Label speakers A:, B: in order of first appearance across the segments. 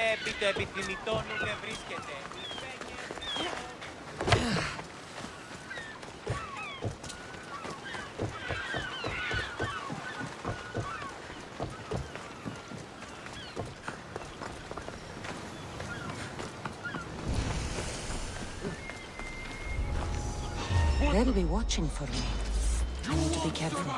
A: Πρέπει το επιθυμητό νου δεν βρίσκεται.
B: They'll be watching for me. I need to be careful.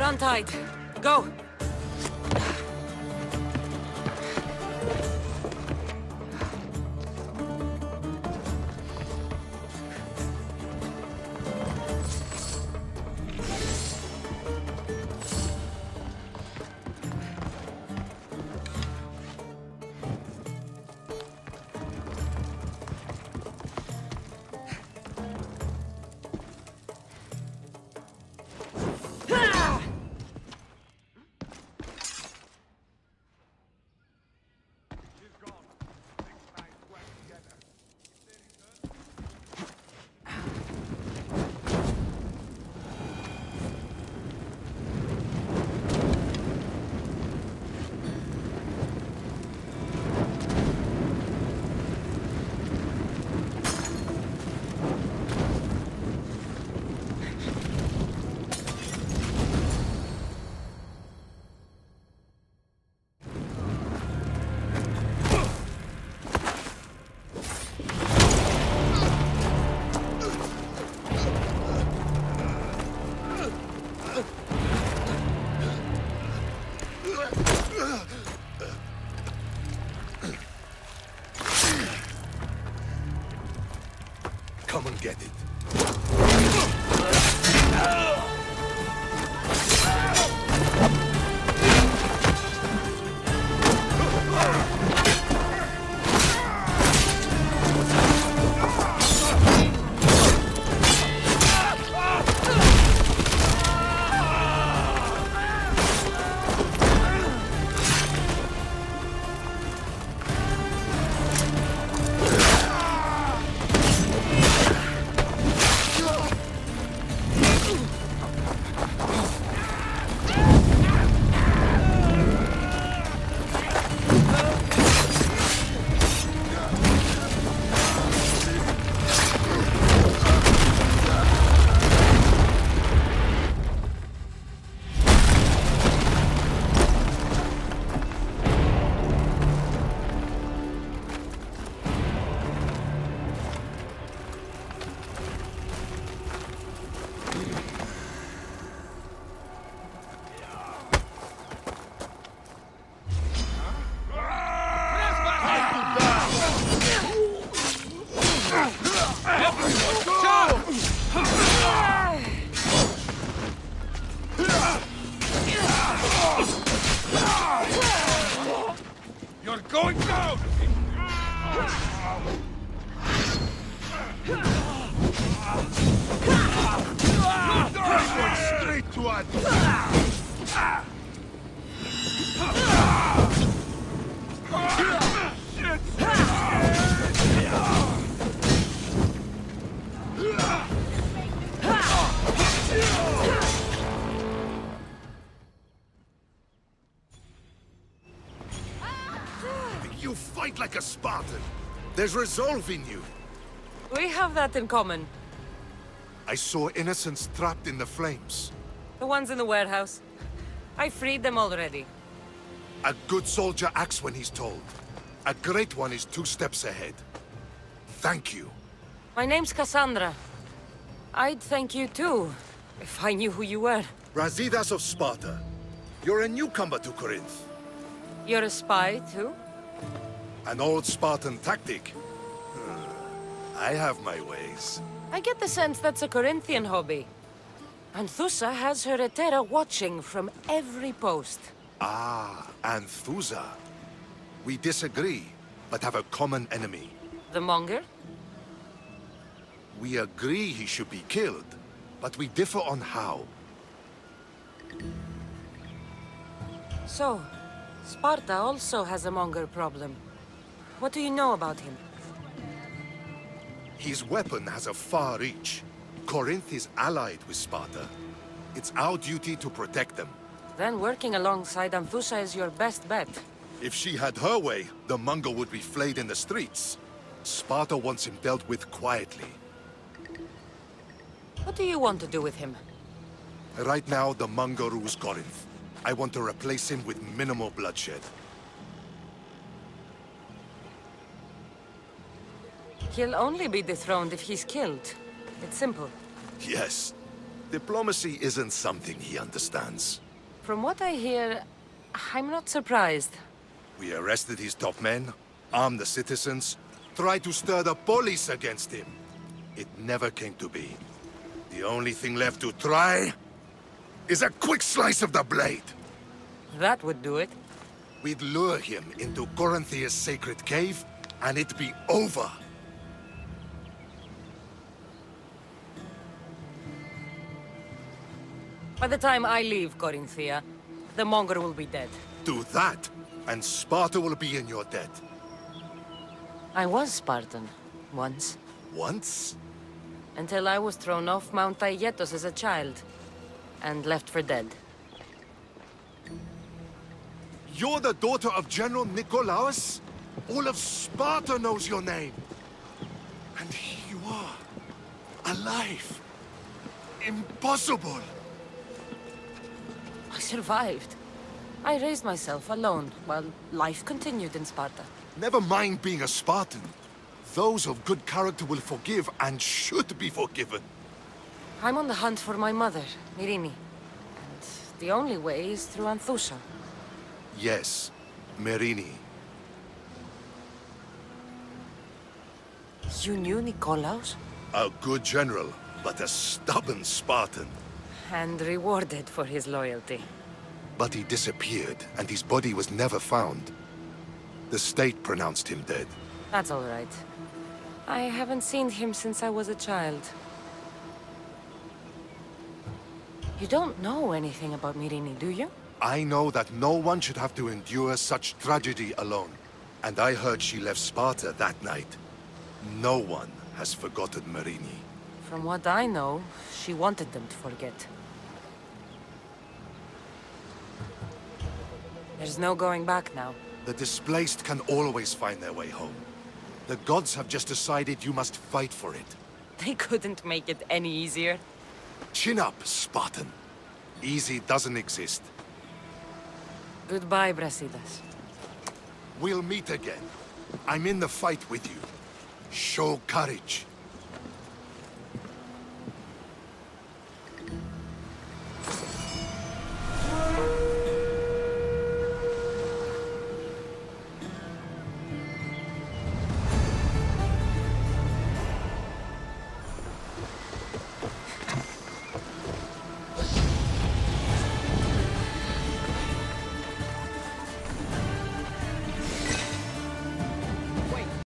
B: You're untied. Go!
C: Come and get it.
B: Fight like a Spartan. There's resolve in you.
D: We have that in common.
B: I saw innocents trapped in the flames.
D: The ones in the warehouse. I freed them already.
B: A good soldier acts when he's told. A great one is two steps ahead. Thank you.
D: My name's Kassandra. I'd thank you too, if I knew who you were.
B: Brasidas of Sparta. You're a newcomer to Corinth.
D: You're a spy too?
B: An old Spartan tactic. I have my ways.
D: I get the sense that's a Corinthian hobby. Anthousa has her Hetairai watching from every post.
B: Ah, Anthousa. We disagree, but have a common enemy.
D: The Monger?
B: We agree he should be killed, but we differ on how.
D: So, Sparta also has a Monger problem. What do you know about him?
B: His weapon has a far reach. Corinth is allied with Sparta. It's our duty to protect them.
D: Then working alongside Anthousa is your best bet.
B: If she had her way, the Monger would be flayed in the streets. Sparta wants him dealt with quietly.
D: What do you want to do with him?
B: Right now, the Monger rules Corinth. I want to replace him with minimal bloodshed.
D: He'll only be dethroned if he's killed. It's simple.
B: Yes. Diplomacy isn't something he understands.
D: From what I hear, I'm not surprised.
B: We arrested his top men, armed the citizens, tried to stir the police against him. It never came to be. The only thing left to try is a quick slice of the blade.
D: That would do it.
B: We'd lure him into Corinthia's sacred cave, and it'd be over.
D: By the time I leave Corinthia, the Monger will be dead.
B: Do that, and Sparta will be in your debt.
D: I was Spartan, once.
B: Once?
D: Until I was thrown off Mount Taygetos as a child. And left for dead.
B: You're the daughter of General Nikolaos? All of Sparta knows your name. And here you are, alive. Impossible.
D: I survived. I raised myself alone, while life continued in Sparta.
B: Never mind being a Spartan. Those of good character will forgive and should be forgiven.
D: I'm on the hunt for my mother, Myrrine. And the only way is through Anthousa.
B: Yes, Myrrine.
D: You knew Nikolaos?
B: A good general, but a stubborn Spartan.
D: And rewarded for his loyalty.
B: But he disappeared, and his body was never found. The state pronounced him dead.
D: That's all right. I haven't seen him since I was a child. You don't know anything about Myrrine, do you?
B: I know that no one should have to endure such tragedy alone. And I heard she left Sparta that night. No one has forgotten Myrrine.
D: From what I know, she wanted them to forget. There's no going back now.
B: The displaced can always find their way home. The gods have just decided you must fight for it.
D: They couldn't make it any easier.
B: Chin up, Spartan. Easy doesn't exist.
D: Goodbye, Brasidas.
B: We'll meet again. I'm in the fight with you. Show courage.